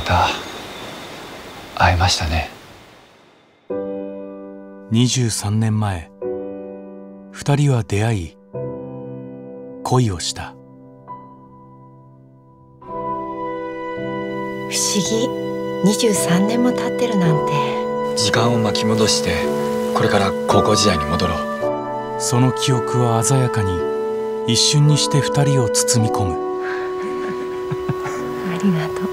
た会えましたね。23年前二人は出会い恋をした。不思議。23年も経ってるなんて。時間を巻き戻してこれから高校時代に戻ろう。その記憶は鮮やかに一瞬にして二人を包み込む。ありがとう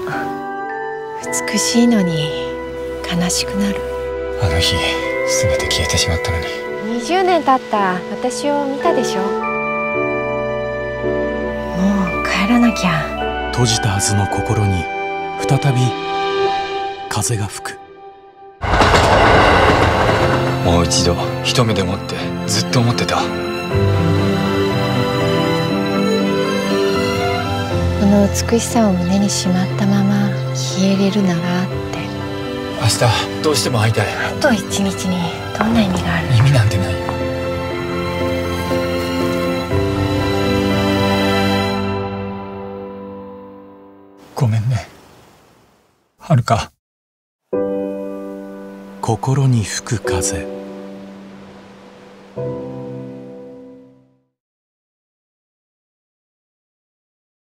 美しいのに悲しくなる。あの日全て消えてしまったのに。20年経った。私を見たでしょ？もう帰らなきゃ。閉じたはずの心に再び風が吹く。もう一度一目でもってずっと思ってたこの美しさを胸にしまったまま消えれるならって。明日どうしても会いたい。あと一日にどんな意味がある？意味なんてないごめんね。はるか。心に吹く風